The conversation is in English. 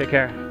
Take care.